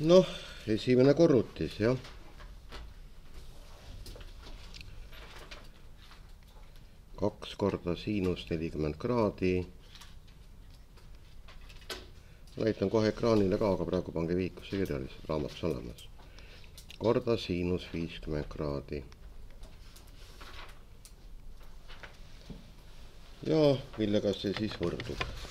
noh, esimene korrutis jah. kaks korda siinus nelikümmend kraadi. näitan kohe ekraanile ka, aga praegu pange viikuse kirja lihtsalt raamatus olemas. korda siinus viiskümmend kraadi. ja millega see siis võrdub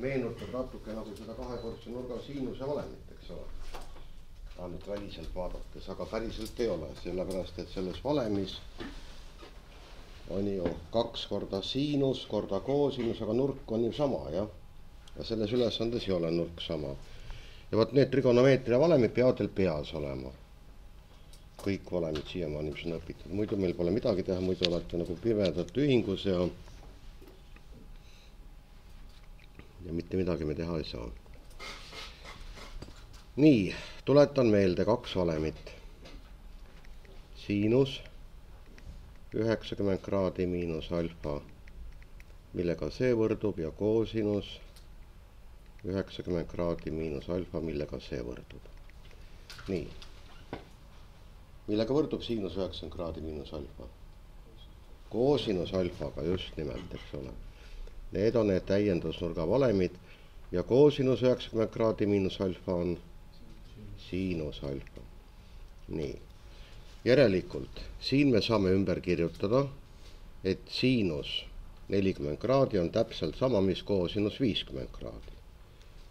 meenutab natuke nagu seda kahekordse nurga siinuse valemit, eks ole. ainult väliselt vaadates, aga päriselt ei ole, sellepärast et selles valemis on ju kaks korda siinus korda koosinus, aga nurk on ju sama, jah. ja selles ülesandes ei ole nurk sama. ja vot need trigonomeetria valemid peavad teil peas olema. kõik valemid siiamaani, mis on õpitud, muidu meil pole midagi teha, muidu olete nagu pimedate ühingus ja ja mitte midagi me teha ei saa. nii, tuletan meelde kaks valemit. siinus üheksakümmend kraadi miinus alfa, millega see võrdub ja koosinus üheksakümmend kraadi miinus alfa, millega see võrdub. nii, millega võrdub siinus üheksakümmend kraadi miinus alfa? koosinus alfaga just nimelt, eks ole Need on need täiendusnurga valemid ja koosinus üheksakümmend kraadi miinus alfa on siinus alfa. nii, järelikult siin me saame ümber kirjutada, et siinus nelikümmend kraadi on täpselt sama, mis koosinus viiskümmend kraadi.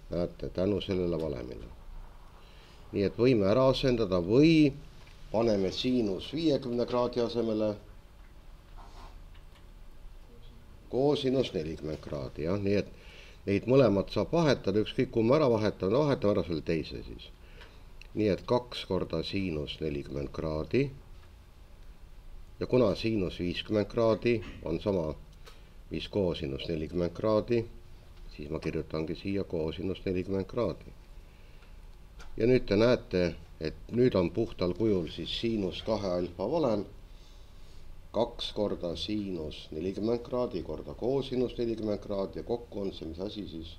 näete, tänu sellele valemile. nii et võime ära asendada või paneme siinus viiekümne kraadi asemele koosinus nelikümmend kraadi, jah, nii et neid mõlemat saab vahetada, ükskõik kumma ära vahetame, vahetame ära selle teise siis. nii et kaks korda siinus nelikümmend kraadi. ja kuna siinus viiskümmend kraadi on sama, mis koosinus nelikümmend kraadi, siis ma kirjutangi siia koosinus nelikümmend kraadi. ja nüüd te näete, et nüüd on puhtal kujul siis siinus kahe alfa valem kaks korda siinus nelikümmend kraadi korda koosinus nelikümmend kraadi ja kokku on see, mis asi siis?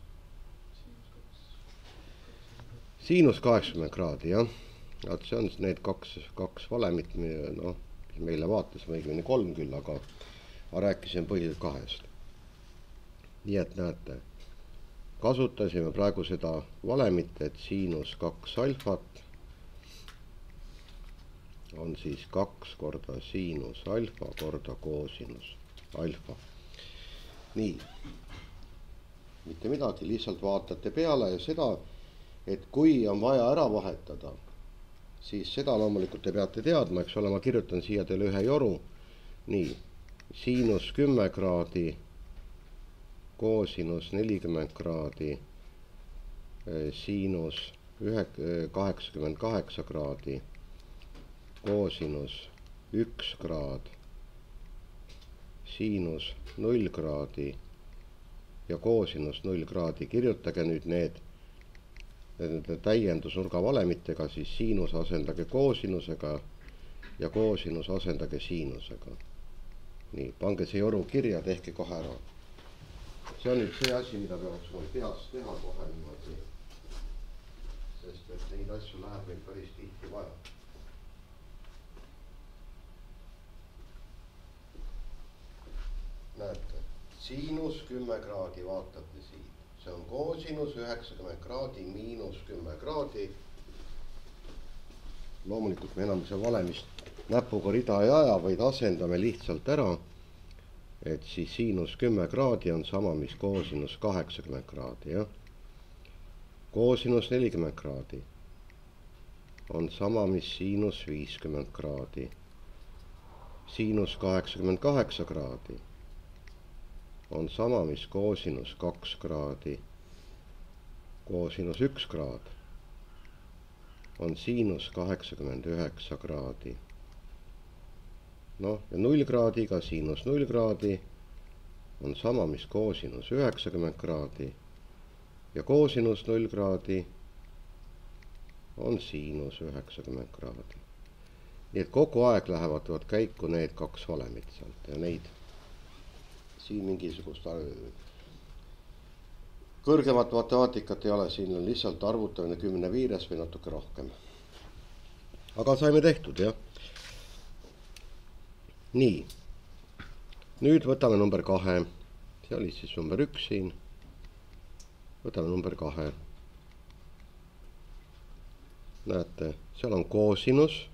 siinus kaheksakümmend kraadi, jah. vot see on need kaks, kaks valemit, noh, mis meile vaatasime, õigemini kolm küll, aga ma rääkisin põhiliselt kahest. nii et näete, kasutasime praegu seda valemit, et siinus kaks alfat on siis kaks korda siinus alfa korda koosinus alfa. nii, mitte midagi, lihtsalt vaatate peale ja seda, et kui on vaja ära vahetada, siis seda loomulikult te peate teadma, eks ole, ma kirjutan siia teile ühe joru. nii, siinus kümme kraadi, koosinus nelikümmend kraadi, siinus ühe, kaheksakümmend kaheksa kraadi koosinus üks kraad, siinus null kraadi ja koosinus null kraadi, kirjutage nüüd need täiendusnurga valemitega, siis siinus asendage koosinusega ja koosinus asendage siinusega. nii, pange see joru kirja, tehke kohe ära. see on nüüd see asi, mida peaks mul peas teha kohe niimoodi. sest et neid asju läheb meil päris tihti vaja näete, siinus kümme kraadi vaatate siit, see on koosinus üheksakümmend kraadi miinus kümme kraadi. loomulikult me enam seal valemist näpuga rida ei aja, vaid asendame lihtsalt ära. et siis siinus kümme kraadi on sama, mis koosinus kaheksakümmend kraadi, jah. koosinus nelikümmend kraadi on sama, mis siinus viiskümmend kraadi. siinus kaheksakümmend kaheksa kraadi on sama, mis koosinus kaks kraadi. koosinus üks kraad on siinus kaheksakümmend üheksa kraadi. noh, ja null kraadiga siinus null kraadi on sama, mis koosinus üheksakümmend kraadi ja koosinus null kraadi on siinus üheksakümmend kraadi. nii et kogu aeg lähevad, tulevad käiku need kaks valemit sealt ja neid siin mingisugust kõrgemat matemaatikat ei ole, siin on lihtsalt arvutamine kümne viires või natuke rohkem. aga saime tehtud, jah. nii. nüüd võtame number kahe, see oli siis number üks siin. võtame number kahe. näete, seal on koosinus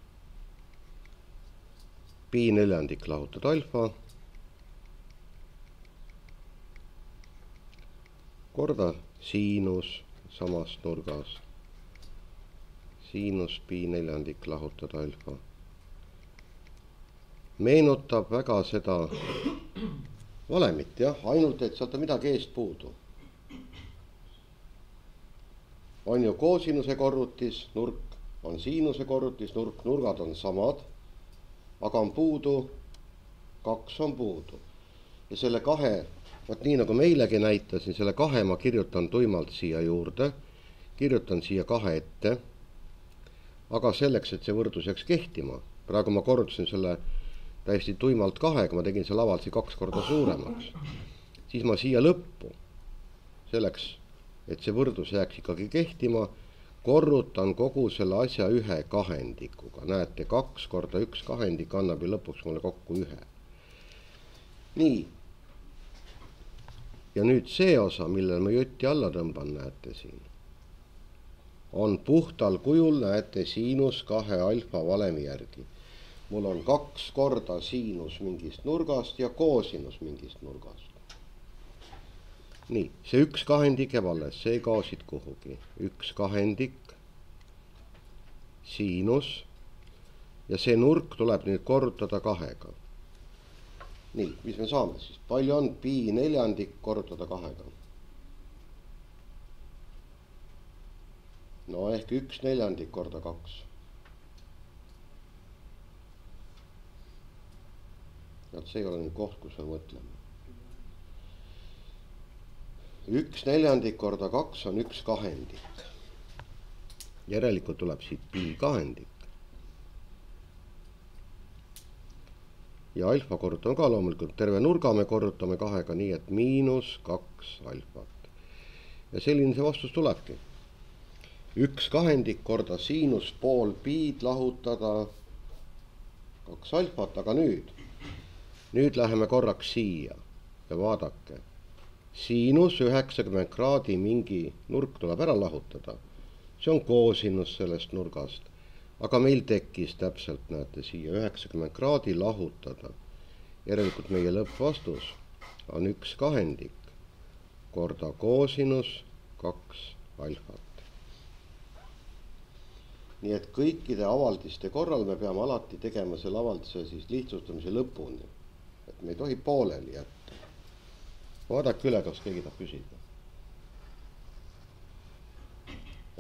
pi neljandik lahutud alfa korda siinus samast nurgast. siinus pi neljandik lahutada alfa. meenutab väga seda valemit jah, ainult et sealt on midagi eest puudu. on ju koosinuse korrutis, nurk on siinuse korrutis, nurk, nurgad on samad. aga on puudu, kaks on puudu ja selle kahe vot nii nagu ma eilegi näitasin, selle kahe ma kirjutan tuimalt siia juurde, kirjutan siia kahe ette. aga selleks, et see võrdlus jääks kehtima, praegu ma korrutasin selle täiesti tuimalt kahega, ma tegin selle avalduse kaks korda suuremaks. siis ma siia lõppu, selleks, et see võrdlus jääks ikkagi kehtima, korrutan kogu selle asja ühe kahendikuga, näete, kaks korda üks kahendik annab ju lõpuks mulle kokku ühe. nii ja nüüd see osa, millele ma jutti alla tõmban, näete siin, on puhtal kujul, näete, siinus kahe alfa valemi järgi. mul on kaks korda siinus mingist nurgast ja koosinus mingist nurgast. nii, see üks kahendik jääb alles, see ei kao siit kuhugi, üks kahendik, siinus ja see nurk tuleb nüüd korrutada kahega nii, mis me saame siis, palju on pi neljandik korrutada kahega? no ehk üks neljandik korda kaks. vot see ei ole nüüd koht, kus me mõtleme. üks neljandik korda kaks on üks kahendik. järelikult tuleb siit pi kahendik. Ja alfa korrutame ka loomulikult, terve nurga me korrutame kahega, nii et miinus kaks alfat. ja selline see vastus tulebki. üks kahendik korda siinus pool piid lahutada kaks alfat, aga nüüd, nüüd läheme korraks siia ja vaadake. siinus üheksakümmend kraadi mingi nurk tuleb ära lahutada. see on koosinus sellest nurgast aga meil tekkis täpselt, näete siia üheksakümmend kraadi lahutada. järelikult meie lõppvastus on üks kahendik korda koosinus kaks alfat. nii et kõikide avaldiste korral me peame alati tegema selle avalduse siis lihtsustamise lõpuni. et me ei tohi pooleli jätta. vaadake üle, kas keegi tahab küsida.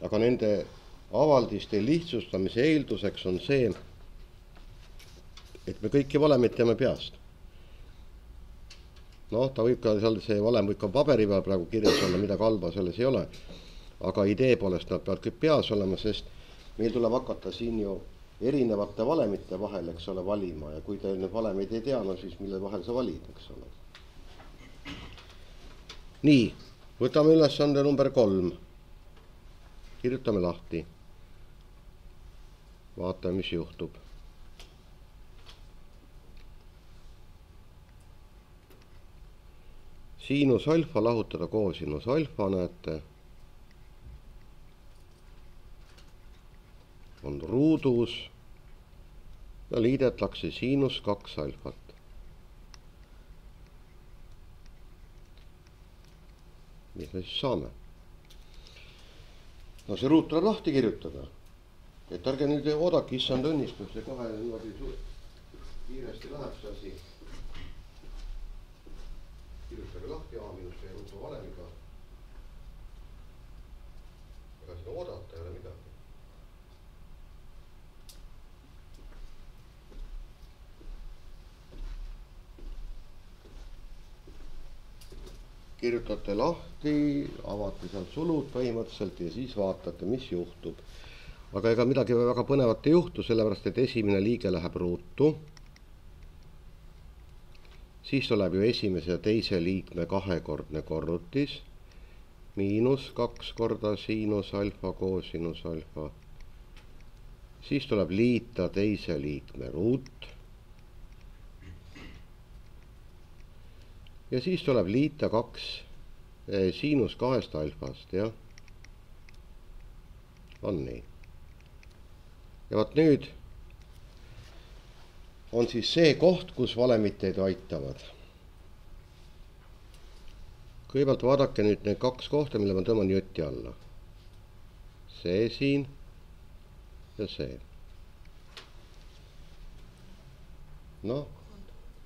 aga nende avaldiste lihtsustamise eelduseks on see, et me kõiki valemeid teame peast. noh, ta võib ka seal, see valem võib ka paberi peal praegu kirjas olla, midagi halba selles ei ole. aga idee poolest nad peavad kõik peas olema, sest meil tuleb hakata siin ju erinevate valemite vahel, eks ole, valima ja kui te neid valemeid ei tea, no siis mille vahel sa valid, eks ole. nii, võtame ülesande number kolm. kirjutame lahti vaatame, mis juhtub. siinus alfa lahutada koosinus alfa, näete. on ruudus ja liidetakse siinus kaks alfat. mis me siis saame? no see ruut tuleb lahti kirjutada et ärge nüüd oodake issand õnnistust ja kohe niimoodi kiiresti läheb see asi. kirjutage lahti A miinus B ruutu valemiga. ega seda oodata ei ole midagi. kirjutate lahti, avate sealt sulud põhimõtteliselt ja siis vaatate, mis juhtub aga ega midagi väga põnevat ei juhtu, sellepärast et esimene liige läheb ruutu. siis tuleb ju esimese ja teise liikme kahekordne korrutis. miinus kaks korda siinus alfa koosinus alfa. siis tuleb liita teise liikme ruut. ja siis tuleb liita kaks eh, siinus kahest alfast, jah. on nii. Ja vot nüüd on siis see koht, kus valemiteid aitavad. kõigepealt vaadake nüüd need kaks kohta, mille ma tõmban jutti alla. see siin ja see. noh,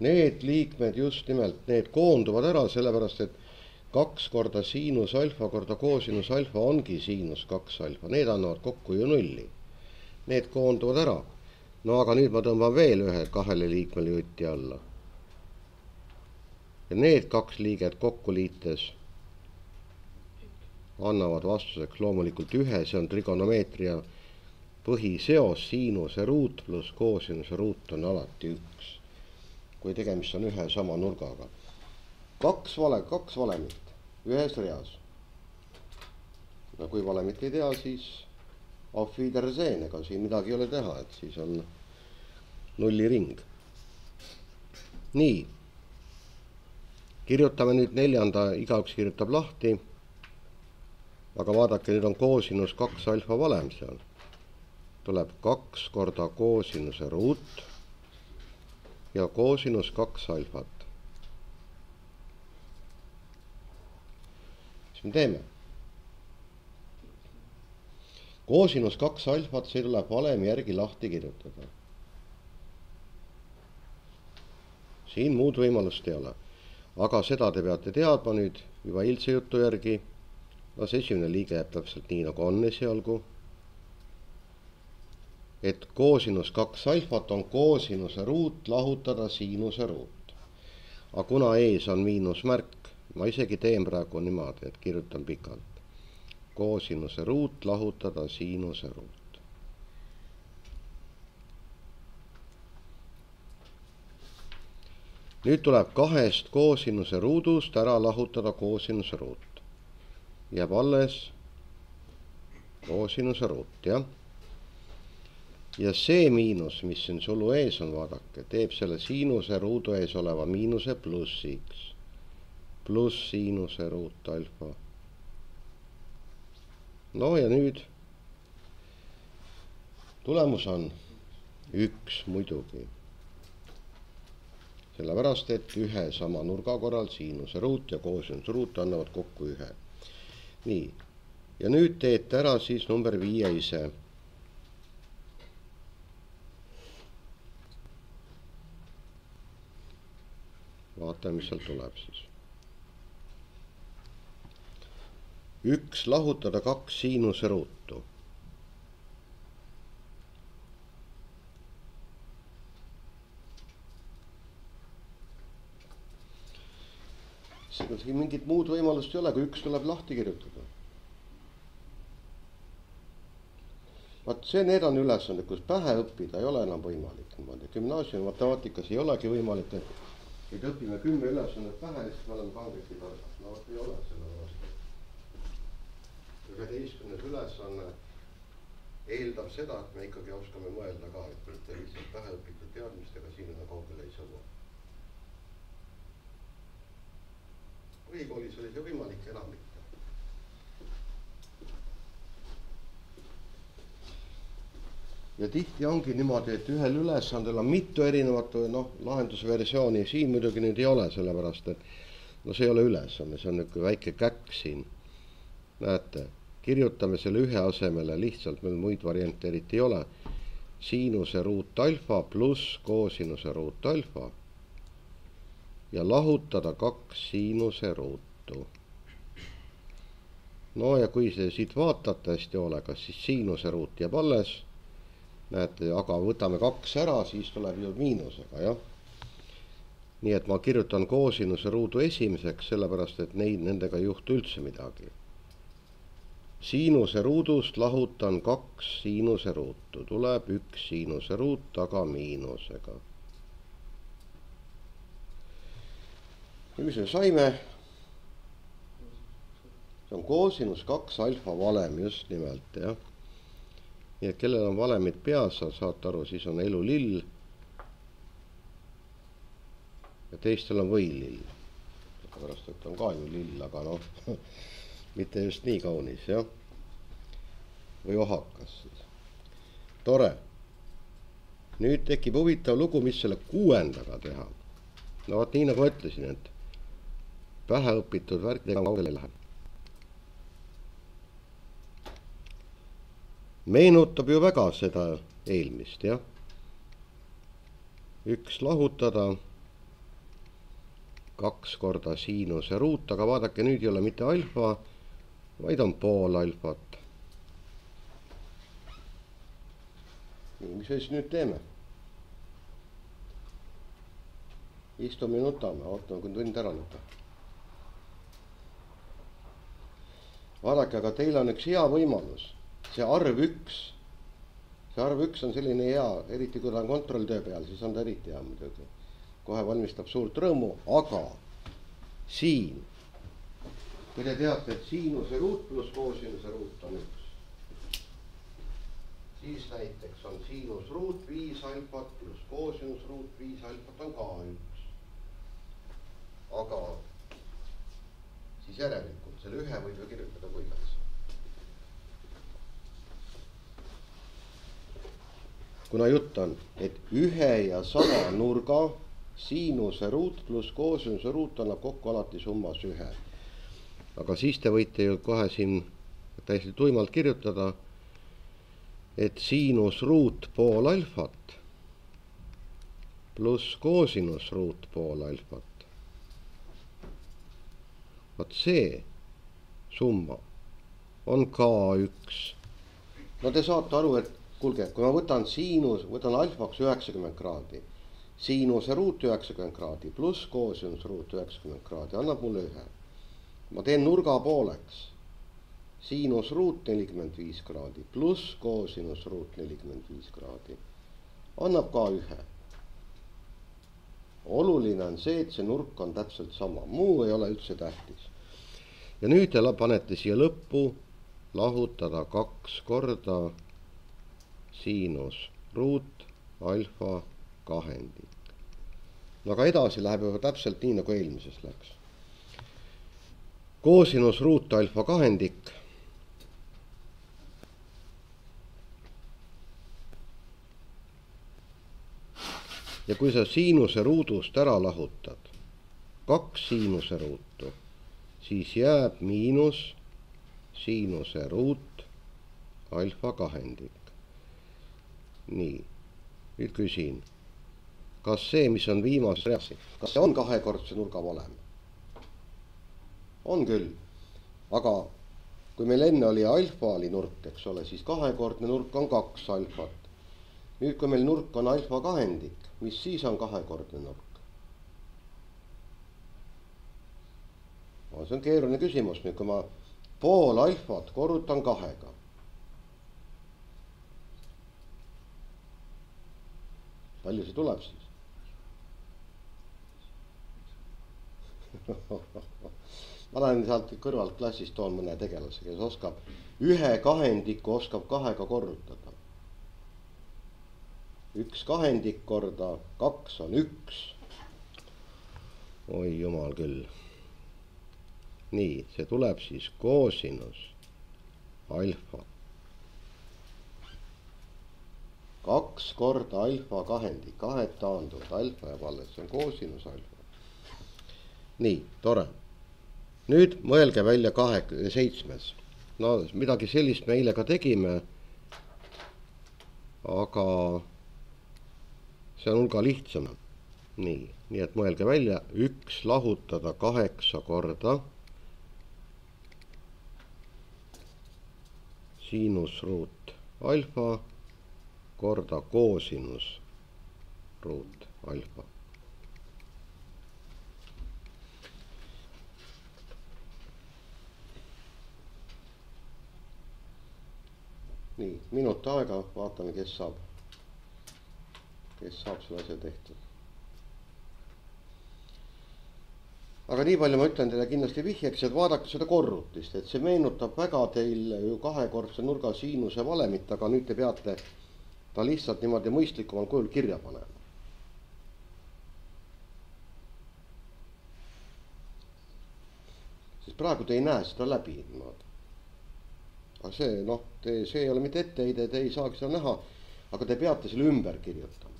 need liikmed just nimelt, need koonduvad ära, sellepärast et kaks korda siinus alfa korda koosinus alfa ongi siinus kaks alfa, need annavad kokku ju nulli. Need koonduvad ära no aga nüüd ma tõmban veel ühe kahele liikmele jutti alla. ja need kaks liiget kokku liites annavad vastuseks loomulikult ühe, see on trigonomeetria põhiseos, siinuse ruut pluss koosinuse ruut on alati üks. kui tegemist on ühe sama nurgaga. kaks vale, kaks valemit ühes reas. no kui valemit ei tea, siis auf Wiedersehen, ega siin midagi ei ole teha, et siis on nulliring. nii. kirjutame nüüd neljanda, igaüks kirjutab lahti. aga vaadake, nüüd on koosinus kaks alfa valem seal. tuleb kaks korda koosinuse ruut ja koosinus kaks alfat. mis me teeme? Koosinus kaks alfat, see tuleb valemi järgi lahti kirjutada. siin muud võimalust ei ole. aga seda te peate teadma nüüd juba eilse jutu järgi. las esimene liige jääb täpselt nii, nagu on esialgu. et koosinus kaks alfat on koosinuse ruut lahutada siinuse ruut. aga kuna ees on miinusmärk, ma isegi teen praegu niimoodi, et kirjutan pikalt koosinuse ruut lahutada siinuse ruut. nüüd tuleb kahest koosinuse ruudust ära lahutada koosinuse ruut. jääb alles koosinuse ruut, jah. ja see miinus, mis siin sulu ees on, vaadake, teeb selle siinuse ruudu ees oleva miinuse plussiks. pluss siinuse ruut alfa no ja nüüd tulemus on üks muidugi. sellepärast, et ühe sama nurga korral siinuse ruut ja koosinuse ruut annavad kokku ühe. nii, ja nüüd teete ära siis number viie ise. vaatame, mis sealt tuleb siis üks lahutada kaks siinuse ruutu. siin mingit muud võimalust ei ole, kui üks tuleb lahti kirjutada. vaat see, need on ülesanded, kus pähe õppida ei ole enam võimalik niimoodi, gümnaasiumi matemaatikas ei olegi võimalik, et, et õpime kümme ülesannet pähe ja siis me oleme kangesti targad, no vot ei ole vastu üheteistkümnes ülesanne eeldab seda, et me ikkagi oskame mõelda ka, et mitte lihtsalt pähe õpitud teadmistega siin enam kaugele ei saa. põhikoolis oli see võimalik, enam mitte. ja tihti ongi niimoodi, et ühel ülesandel on mitu erinevat noh, lahendusversiooni, siin muidugi nüüd ei ole, sellepärast et no see ei ole ülesanne, see on niisugune väike käkk siin. näete kirjutame selle ühe asemele lihtsalt, meil muid variante eriti ei ole. siinuse ruut alfa pluss koosinuse ruut alfa. ja lahutada kaks siinuse ruutu. no ja kui te siit vaatate hästi hoolega, siis siinuse ruut jääb alles. näete, aga võtame kaks ära, siis tuleb ju miinusega, jah nii et ma kirjutan koosinuse ruudu esimeseks, sellepärast et neid, nendega ei juhtu üldse midagi siinuse ruudust lahutan kaks siinuse ruutu, tuleb üks siinuse ruut taga miinusega. ja mis me saime? see on koosinus kaks alfa valem just nimelt jah. nii et kellel on valemid peas, saate aru, siis on elu lill. ja teistel on võilill. sellepärast, et on ka ju lill, aga noh, mitte just nii kaunis jah. või ohakas siis. tore. nüüd tekib huvitav lugu, mis selle kuuendaga teha. no vot nii nagu ma ütlesin, et päheõpitud värkidega kaugele ei lähe meenutab ju väga seda eelmist, jah. üks lahutada, kaks korda siinuse ruut, aga vaadake, nüüd ei ole mitte alfa, vaid on pool alfat. mis me siis nüüd teeme? istume ja nutame, ootame, kuni tund ära nutab. vaadake, aga teil on üks hea võimalus see arv üks, see arv üks on selline hea, eriti kui ta on kontrolltöö peal, siis on ta eriti hea muidugi. kohe valmistab suurt rõõmu, aga siin, kui te teate, et siinuse ruut pluss koosinuse ruut on üks, siis näiteks on siinusruut viis alfat pluss koosinusruut viis alfat on ka üks. aga siis järelikult selle ühe võib ju kirjutada kui iganes kuna jutt on, et ühe ja sama nurga siinuse ruut pluss koosinuse ruut annab kokku alati summas ühe. Aga siis te võite ju kohe siin täiesti tuimalt kirjutada, et siinusruut pool alfat pluss koosinusruut pool alfat. vot see summa on ka üks. no te saate aru, et kuulge, kui ma võtan siinus, võtan alfaks üheksakümmend kraadi, siinuse ruut üheksakümmend kraadi pluss koosinus ruut üheksakümmend kraadi annab mulle ühe. Ma teen nurga pooleks, siinus ruut nelikümmend viis kraadi pluss koosinus ruut nelikümmend viis kraadi annab ka ühe. oluline on see, et see nurk on täpselt sama, muu ei ole üldse tähtis. ja nüüd te panete siia lõppu lahutada kaks korda siinus ruut alfa kahendik. no aga edasi läheb juba täpselt nii, nagu eelmises läks. Koosinus ruut alfa kahendik. ja kui sa siinuse ruudust ära lahutad, kaks siinuse ruutu, siis jääb miinus siinuse ruut alfa kahendik nii, nüüd küsin, kas see, mis on viimases reas, kas see on kahekordse nurga valem? On küll, aga kui meil enne oli alfa oli nurk, eks ole, siis kahekordne nurk on kaks alfat. nüüd, kui meil nurk on alfa kahendik, mis siis on kahekordne nurk? no see on keeruline küsimus nüüd, kui ma pool alfat korrutan kahega palju see tuleb siis ma lähen sealt kõrvalt klassist toon mõne tegelase, kes oskab ühe kahendiku oskab kahega korrutada. üks kahendik korda kaks on üks. oi jumal küll. nii, see tuleb siis koosinus alfa kaks korda alfa kahendik, kahed taanduvad, alfa jääb alles, see on koosinus alfa. nii, tore. Nüüd mõelge välja kahekümne seitsmes. no midagi sellist me eile ka tegime. aga see on hulga lihtsam. nii, nii et mõelge välja, üks lahutada kaheksa korda. siinusruut alfa korda koosinus ruut alfa. Nii, minut aega, vaatame, kes saab, kes saab selle asja tehtud. aga nii palju ma ütlen teile kindlasti vihjeks, et vaadake seda korrutist, et see meenutab väga teil ju kahekordse nurga siinuse valemit, aga nüüd te peate ta lihtsalt niimoodi mõistlikumal kujul kirja panema. sest praegu te ei näe seda läbi niimoodi. Aga see noh, see ei ole mitte etteheide, te ei saagi seda näha, aga te peate selle ümber kirjutama.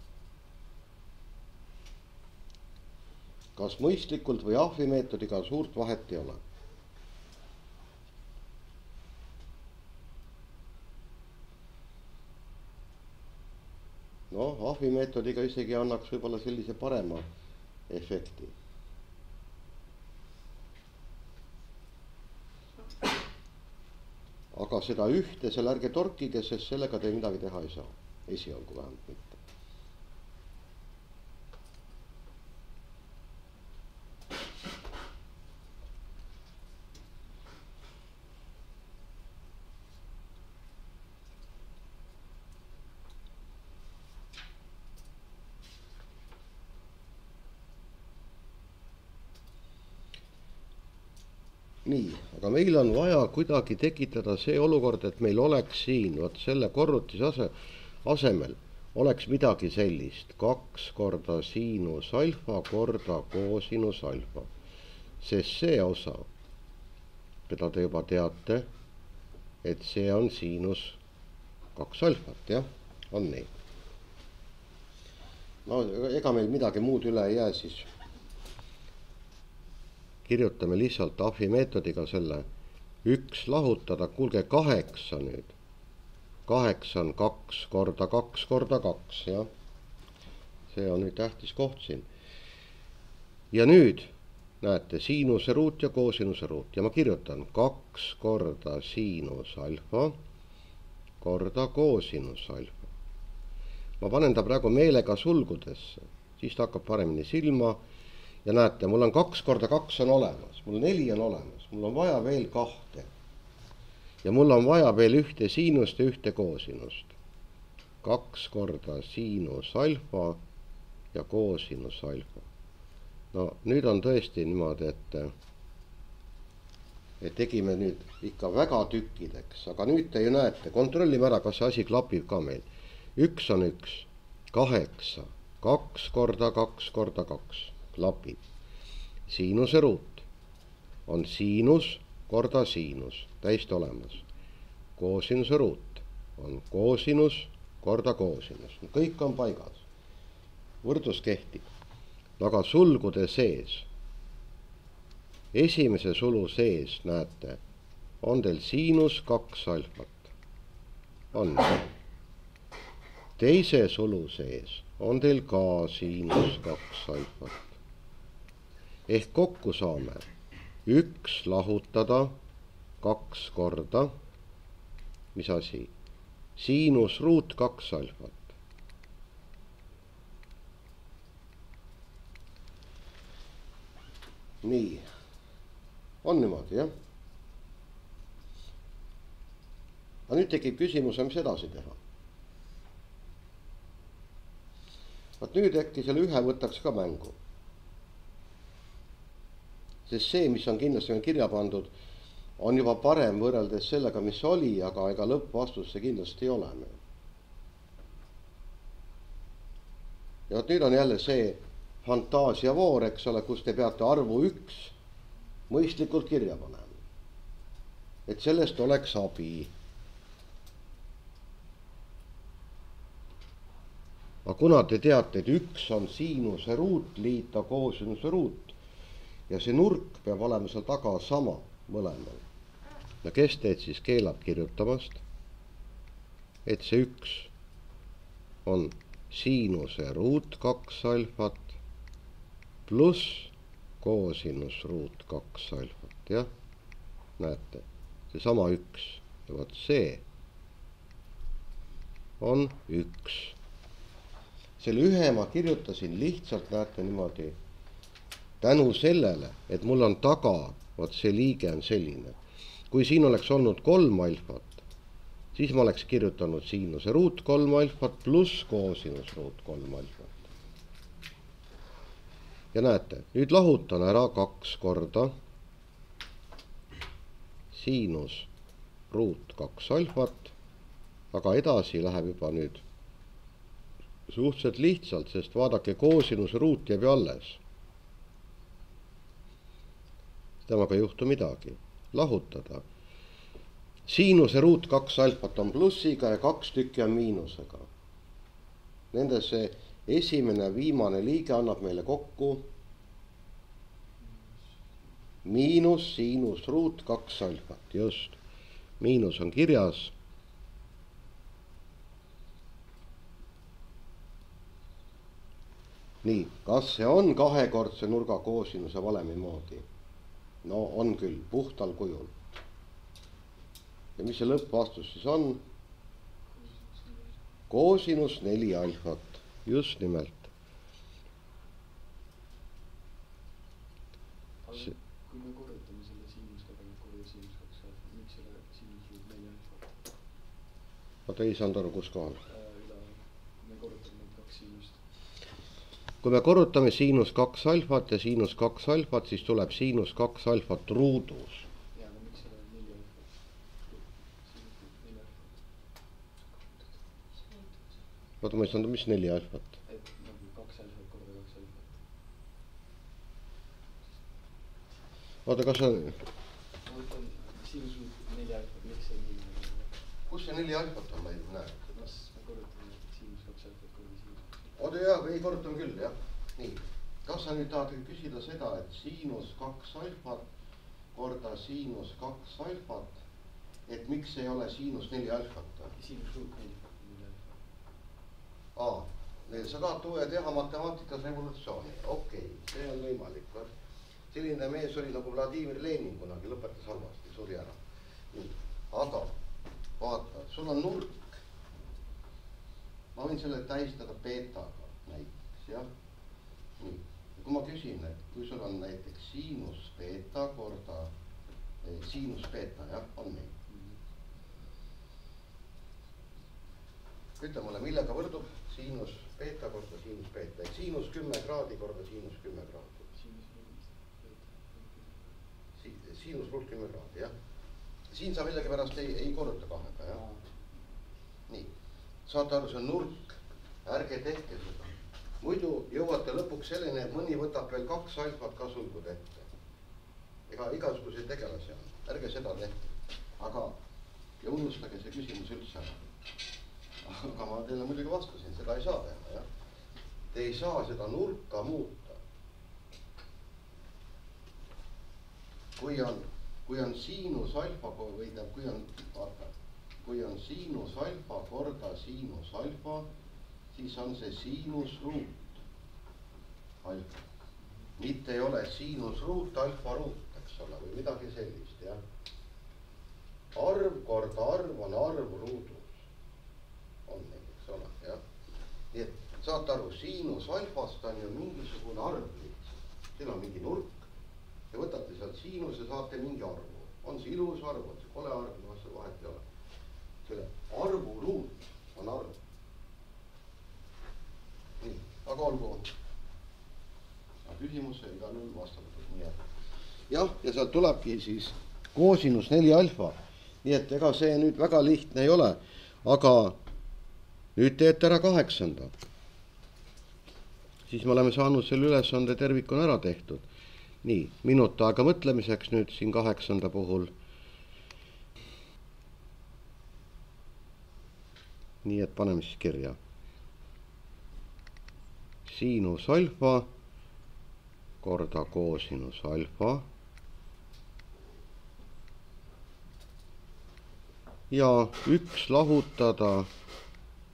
kas mõistlikult või ahvimeetodiga suurt vahet ei ole. noh, ahvimeetodiga isegi annaks võib-olla sellise parema efekti. Aga seda ühte seal ärge torkige, sest sellega te midagi teha ei saa, esialgu vähemalt mitte. Nii, aga meil on vaja kuidagi tekitada see olukord, et meil oleks siin vot selle korrutise ase, asemel oleks midagi sellist, kaks korda siinus alfa korda koosinus alfa. sest see osa, keda te juba teate, et see on siinus kaks alfat, jah, on nii. no ega meil midagi muud üle ei jää siis kirjutame lihtsalt ahvi meetodiga selle üks lahutada, kuulge kaheksa nüüd. kaheksa on kaks korda kaks korda kaks, jah. see on nüüd tähtis koht siin. ja nüüd näete siinuse ruut ja koosinuse ruut ja ma kirjutan kaks korda siinus alfa korda koosinus alfa. ma panen ta praegu meelega sulgudesse, siis ta hakkab paremini silma ja näete, mul on kaks korda kaks on olemas, mul neli on olemas, mul on vaja veel kahte. ja mul on vaja veel ühte siinust ja ühte koosinust. kaks korda siinus alfa ja koosinus alfa. no nüüd on tõesti niimoodi, et et tegime nüüd ikka väga tükkideks, aga nüüd te ju näete, kontrollime ära, kas see asi klapib ka meil. üks on üks, kaheksa, kaks korda kaks korda kaks klapib. siinuse ruut on siinus korda siinus, täiesti olemas. koosinuse ruut on koosinus korda koosinus, kõik on paigas. võrdlus kehtib, aga sulgude sees, esimese sulu sees näete, on teil siinus kaks alfat, on. teise sulu sees on teil ka siinus kaks alfat ehk kokku saame üks lahutada kaks korda, mis asi, siinus ruut kaks alfat. nii, on niimoodi jah? aga nüüd tekib küsimus, mis edasi teha. vot nüüd äkki selle ühe võtaks ka mängu sest see, mis on kindlasti on kirja pandud, on juba parem võrreldes sellega, mis oli, aga ega lõppvastust see kindlasti ei ole meil. ja vot nüüd on jälle see fantaasiavoor, eks ole, kus te peate arvu üks mõistlikult kirja panema. et sellest oleks abi. aga kuna te teate, et üks on siinuse ruut liita koosinuse ruut, ja see nurk peab olema seal taga sama mõlemal. ja kes teid siis keelab kirjutamast? et see üks on siinuse ruut kaks alfat pluss koosinus ruut kaks alfat, jah. näete, seesama üks ja vot see on üks. selle ühe ma kirjutasin lihtsalt, näete niimoodi tänu sellele, et mul on taga, vot see liige on selline. kui siin oleks olnud kolm alfat, siis ma oleks kirjutanud siinuse ruut kolm alfat pluss koosinus ruut kolm alfat. ja näete, nüüd lahutan ära kaks korda siinus ruut kaks alfat, aga edasi läheb juba nüüd suhteliselt lihtsalt, sest vaadake, koosinuse ruut jääb ju alles. Temaga ei juhtu midagi, lahutada. siinuse ruut kaks alfat on plussiga ja kaks tükki on miinusega. Nende see esimene viimane liige annab meile kokku miinus siinus ruut kaks alfat, just. miinus on kirjas. nii, kas see on kahekordse nurga koosinuse valemi moodi? No on küll, puhtal kujul. ja mis see lõppvastus siis on? koosinus neli alfat, just nimelt. kui me korrutame selle korda siinus kaks alfa, miks selle siinus ruut neli alfa oota, ei saanud aru, kus kohal? äh, üleval, kui me korrutame need kaks siinust, kui me korrutame siinus kaks alfat ja siinus kaks alfat, siis tuleb siinus kaks alfat ruudus. oota, ma ei saanud, mis neli alfat? nagu oota, kas on, ma mõtlen siinus ruut neli alfat, miks see nii kus see neli alfat on, ma ei näe. kas me korrutame siinus kaks alfat korda siinus kaks alfat? Oota jaa, ei korrutame küll, jah. nii, kas sa nüüd tahad küsida seda, et siinus kaks alfat korda siinus kaks alfat, et miks ei ole siinus neli alfat siinus neli, neli alfa. aa, sa tahad tuua teha matemaatikas revolutsiooni, okei okay,, see on võimalik. selline mees oli nagu Vladimir Lenin kunagi, lõpetas halvasti, suri ära. aga vaata, sul on nurk. ma võin selle tähistada beetaga näiteks, jah. nii, kui ma küsin, et kui sul on näiteks siinus beeta korda eh, siinus beeta, jah, on nii ütle mulle, millega võrdub siinus beeta korda siinus beeta ehk siinus kümme kraadi korda siinus kümme kraadi si. siinus ruut kümme kraadi, jah. siin sa millegipärast ei, ei korruta kahega, jah. nii, saate aru, see on nurk, ärge tehke seda. Muidu jõuate lõpuks selleni, et mõni võtab veel kaks alfat ka sulgud ette. ega igasuguseid tegelasi on, ärge seda tehke. aga, ja unustage see küsimus üldse ära aga ma teile muidugi vastasin, seda ei saa teha, jah. Te ei saa seda nurka muuta. kui on, kui on siinus alfa või tähendab, kui on, vaata, kui on siinus alfa korda siinus alfa, siis on see siinus ruut alfa. mitte ei ole siinus ruut alfa ruut, eks ole, või midagi sellist, jah. arv korda arv on arv ruudus on neid, eks ole, jah. nii et saate aru, siinus alfast on ju mingisugune arv lihtsalt, siin on mingi nurk ja võtate sealt siinuse, saate mingi arvu. on see ilus arv, on see kole arv, noh, seal vahet ei ole. selle arvu ruut on arv. Aga olgu. küsimus sai igal juhul vastatud, nii et jah, ja sealt tulebki siis koosinus neli alfa. nii et ega see nüüd väga lihtne ei ole, aga nüüd teete ära kaheksanda. siis me oleme saanud selle ülesande tervikuna ära tehtud. nii, minut aega mõtlemiseks nüüd siin kaheksanda puhul. nii et paneme siis kirja. Siinus alfa korda koosinus alfa. ja üks lahutada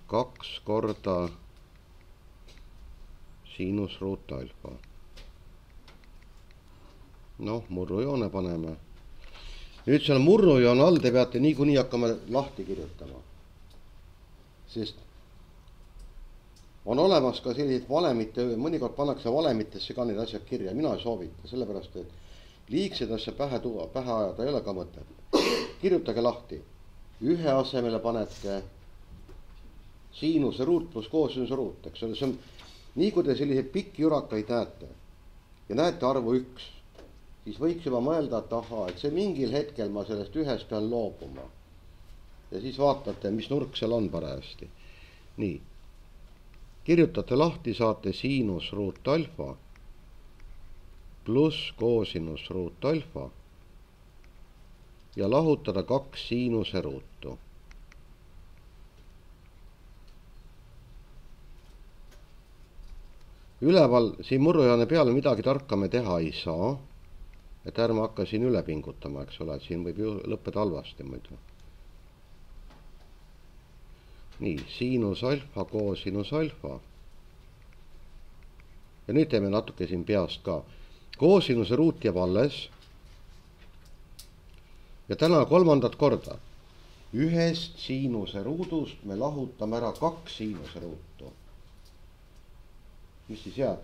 kaks korda siinusruut alfa. noh, murrujoone paneme. nüüd seal murrujoone all te peate niikuinii hakkama lahti kirjutama. sest on olemas ka selliseid valemite, mõnikord pannakse valemitesse ka need asjad kirja, mina ei soovita, sellepärast et liigseid asju pähe tuua, pähe ajada ei ole ka mõtet. kirjutage lahti, ühe asemele panete siinuse ruut pluss koosinuse ruut, eks ole, see on nii kui te selliseid pikki jurakaid näete, ja näete arvu üks, siis võiks juba mõelda, et ahaa, et see mingil hetkel ma sellest ühest pean loobuma. ja siis vaatate, mis nurk seal on parajasti. nii, kirjutate lahti, saate siinus ruut alfa pluss koosinus ruut alfa ja lahutada kaks siinuse ruutu üleval siin murrujoone peal midagi tarka me teha ei saa. et ärme hakka siin üle pingutama, eks ole, et siin võib ju lõppeda halvasti muidu. Nii, siinus alfa, koosinus alfa. ja nüüd teeme natuke siin peast ka. koosinuse ruut jääb alles. ja täna kolmandat korda ühest siinuse ruudust me lahutame ära kaks siinuse ruutu mis siis jääb?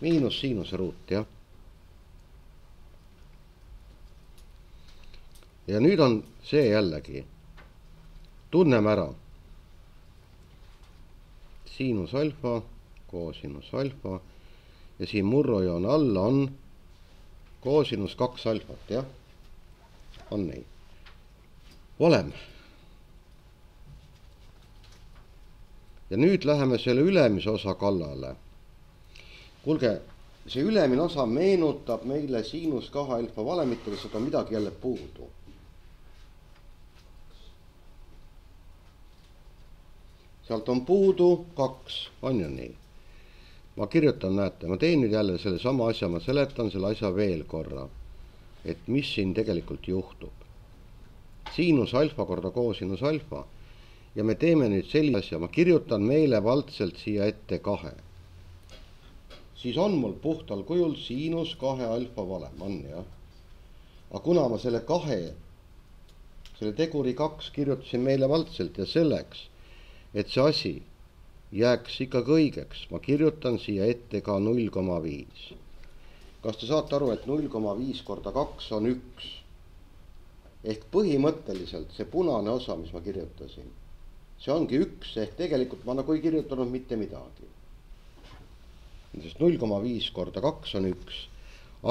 miinus siinuse ruut, jah. ja nüüd on see jällegi, tunneme ära. siinus alfa, koosinus alfa ja siin murrojoone all on koosinus kaks alfat, jah. on nii. valem ja nüüd läheme selle ülemise osa kallale. kuulge, see ülemine osa meenutab meile siinus kahe alfa valemitega, sealt on midagi jälle puudu. Sealt on puudu kaks, on ju nii? ma kirjutan, näete, ma teen nüüd jälle sellesama asja, ma seletan selle asja veel korra. et mis siin tegelikult juhtub. siinus alfa korda koosinus alfa ja me teeme nüüd sellise asja, ma kirjutan meelevaldselt siia ette kahe. siis on mul puhtal kujul siinus kahe alfa valem, on jah. aga kuna ma selle kahe, selle teguri kaks kirjutasin meelevaldselt ja selleks, et see asi jääks ikkagi õigeks, ma kirjutan siia ette ka null koma viis. kas te saate aru, et null koma viis korda kaks on üks? ehk põhimõtteliselt see punane osa, mis ma kirjutasin see ongi üks, ehk tegelikult ma nagu ei kirjutanud mitte midagi. sest null koma viis korda kaks on üks,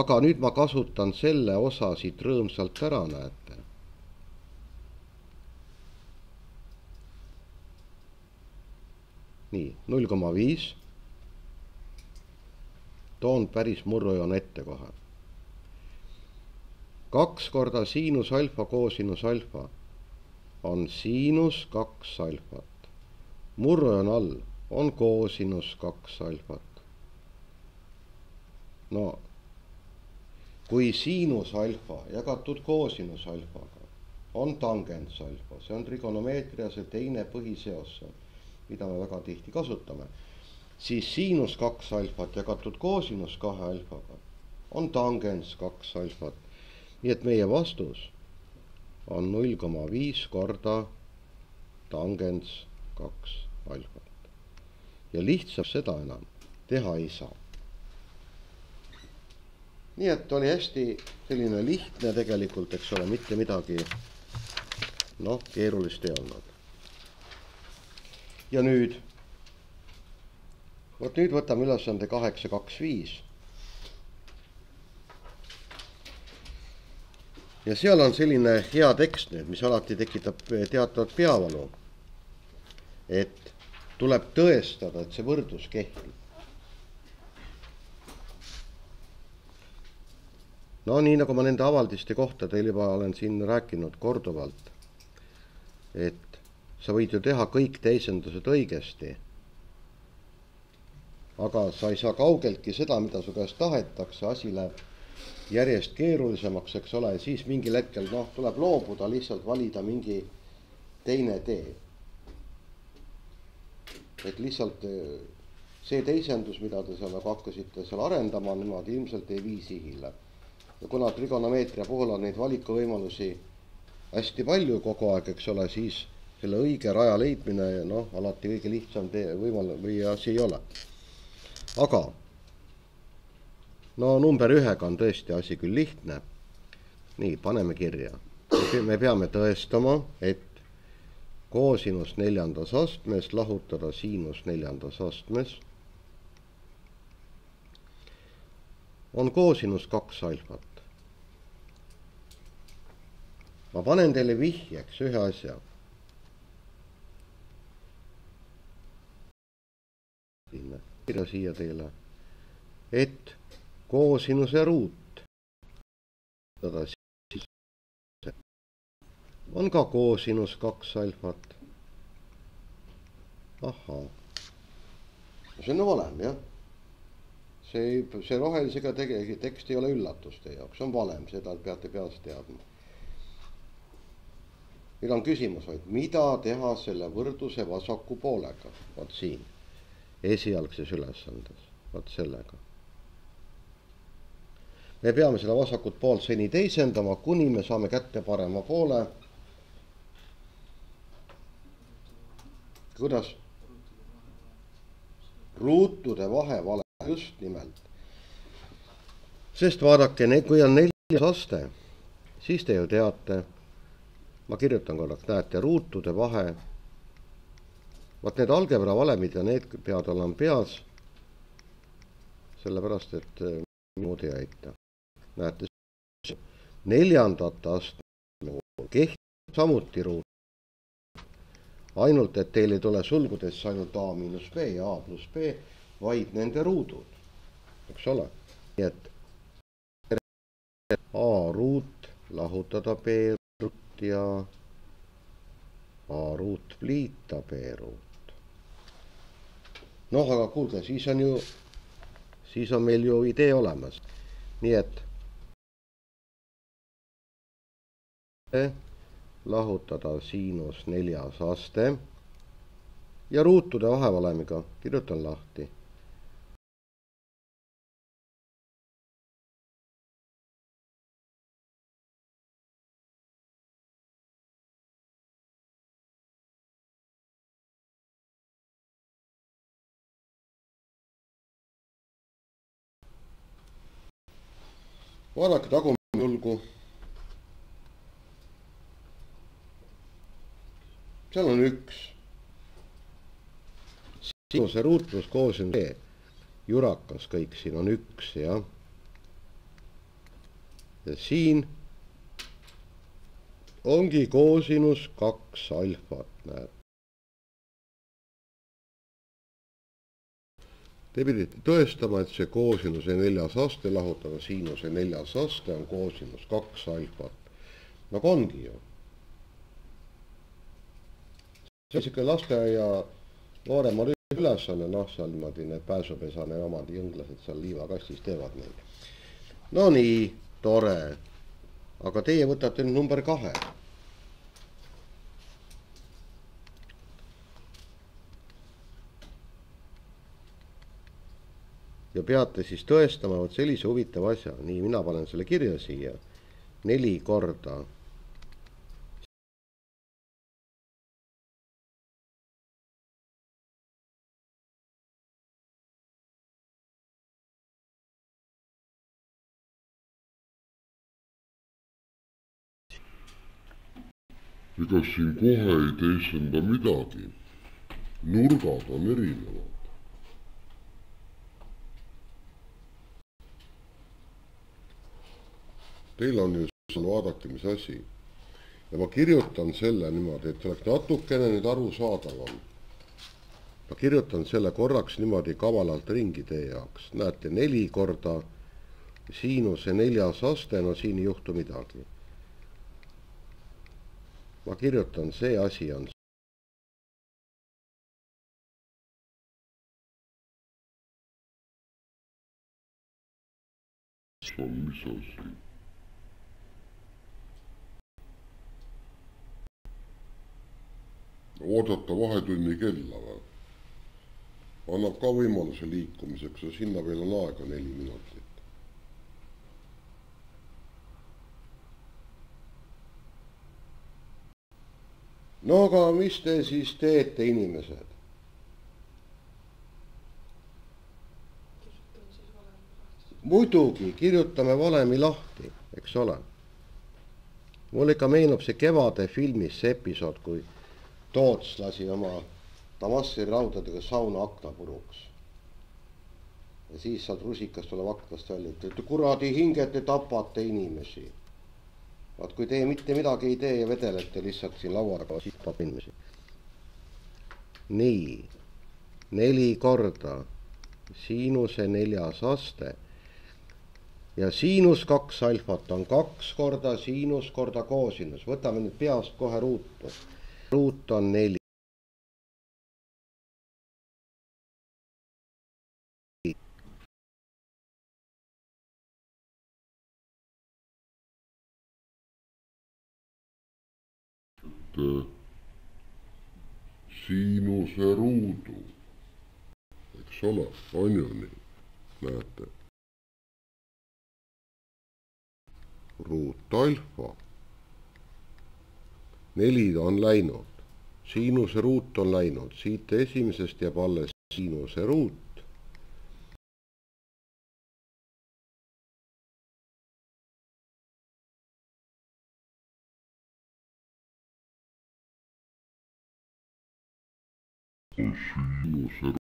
aga nüüd ma kasutan selle osa siit rõõmsalt ära, näete. Nii, null koma viis. toon päris murrujoone ette kohe. kaks korda siinus alfa koosinus alfa on siinus kaks alfat. murrojoon all on koosinus kaks alfat. no kui siinus alfa jagatud koosinus alfaga on tangens alfa, see on trigonomeetria see teine põhiseos, mida me väga tihti kasutame, siis siinus kaks alfat jagatud koosinus kahe alfaga on tangens kaks alfat. nii et meie vastus on null koma viis korda tangens kaks alfat. ja lihtsalt seda enam teha ei saa. nii et oli hästi selline lihtne tegelikult, eks ole, mitte midagi noh, keerulist ei olnud. Ja nüüd, vot nüüd võtame ülesande kaheksa, kaks, viis ja seal on selline hea tekst nüüd, mis alati tekitab teatavat peavalu. et tuleb tõestada, et see võrdlus kehtib. no nii nagu ma nende avaldiste kohta teile juba olen siin rääkinud korduvalt. et sa võid ju teha kõik teisendused õigesti. aga sa ei saa kaugeltki seda, mida su käest tahetakse, asi läheb järjest keerulisemaks, eks ole, siis mingil hetkel noh, tuleb loobuda, lihtsalt valida mingi teine tee. et lihtsalt eh, see teisendus, mida te seal nagu hakkasite seal arendama, niimoodi ilmselt ei vii sihile. ja kuna trigonomeetria puhul on neid valikuvõimalusi hästi palju kogu aeg, eks ole, siis selle õige raja leidmine noh, alati kõige lihtsam tee, võimal- või asi ei ole. aga no number ühega on tõesti asi küll lihtne. nii, paneme kirja. me peame tõestama, et koosinus neljandas astmes lahutada siinus neljandas astmes on koosinus kaks alfat. ma panen teile vihjeks ühe asja. Kirja siia teile, et koosinuse ruut on ka koosinus kaks alfat. ahhaa, see on valem jah. See, see rohelisega tege-, tekst ei ole üllatus teie jaoks, see on valem, seda peate peast teadma. nüüd on küsimus vaid, mida teha selle võrdluse vasaku poolega, vot siin, esialgses ülesandes, vot sellega. me peame seda vasakut poolt seni teisendama, kuni me saame kätte parema poole. kuidas? ruutude vahe vale just nimelt. sest vaadake, kui on neljas aste, siis te ju teate, ma kirjutan korraks, näete, ruutude vahe. Vot need algebra valemid ja need peavad olema peas. sellepärast, et äh, muud ei aita. näete, neljandat astme kehtib samuti ruut. ainult, et teil ei tule sulgudesse ainult A miinus B ja A pluss B vaid nende ruudud, eks ole. nii et A ruut lahutada B ruut ja A ruut liita B ruut. Noh, aga kuulge, siis on ju, siis on meil ju idee olemas. nii et lahutada siinus neljas aste ja ruutude vahevalemiga kirjutan lahti vaadake tagumine julgu. seal on üks. siin on see ruutlus koos on see jurakas kõik, siin on üks jah. ja siin ongi koosinus kaks alfat, näed. Te pidite tõestama, et see koosinuse neljas aste lahutada siinuse neljas aste on koosinus kaks alfat. nagu ongi ju. see on sihuke lasteaia noorema ülesanne, noh, seal niimoodi need pääsupesane omad jõnglased seal liivakastis teevad neid. no nii, tore. aga teie võtate number kahe ja peate siis tõestama vot sellise huvitava asja, nii, mina panen selle kirja siia, neli korda. ega siin kohe ei teisenda midagi. nurgad on erinevad. Teil on ju, vaadake, mis asi. ja ma kirjutan selle niimoodi, et oleks natukene nüüd arusaadavam. ma kirjutan selle korraks niimoodi kavalalt ringi teie jaoks, näete, neli korda siinuse neljas aste, no siin ei juhtu midagi. ma kirjutan, see asi on on mis asi? Oodata vahetunni kella või? annab ka võimaluse liikumiseks ja sinna veel on aega neli minutit. no aga mis te siis teete, inimesed? muidugi, kirjutame valemi lahti, eks ole. mulle ikka meenub see Kevade filmis see episood, kui Toots lasi oma Damassi raudadega sauna akna puruks. ja siis saad rusikast tuleb aknast välja, ütled kuradi hinged, te tapate inimesi. vaat kui teie mitte midagi ei tee ja vedelete lihtsalt siin laua taga, siis tapab inimesi. nii, neli korda siinuse neljas aste ja siinus kaks alfat on kaks korda siinus korda koosinus, võtame nüüd peast kohe ruutu. Ruut on neli. siinuse ruudu, eks ole, on ju nii, näete. ruut alfa. Neli on läinud, siinuse ruut on läinud, siit esimesest jääb alles siinuse ruut. siinuse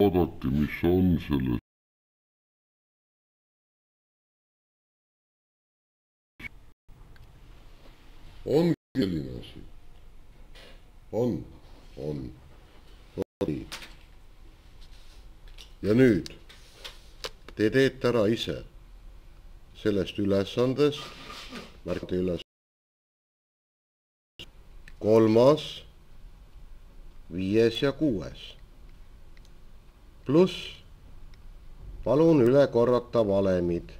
vaadati, mis on selles on selline asi. on, on. nii. ja nüüd te teete ära ise sellest ülesandest, märkate üles. kolmas, viies ja kuues. pluss palun üle korrata valemid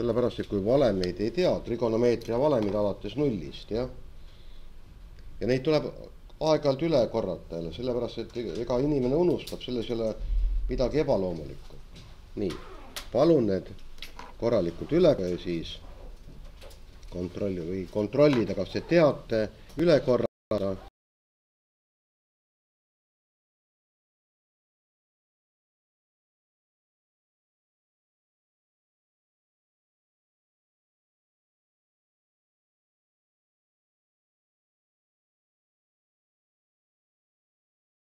sellepärast, et kui valemeid ei tea, trigonomeetria valemid alates nullist, jah. ja neid tuleb aeg-ajalt üle korrata jälle, sellepärast et ega inimene unustab, selles ei ole midagi ebaloomulikku. nii, palun need korralikult üle ja siis kontrolli või kontrollida, kas te teate üle korrata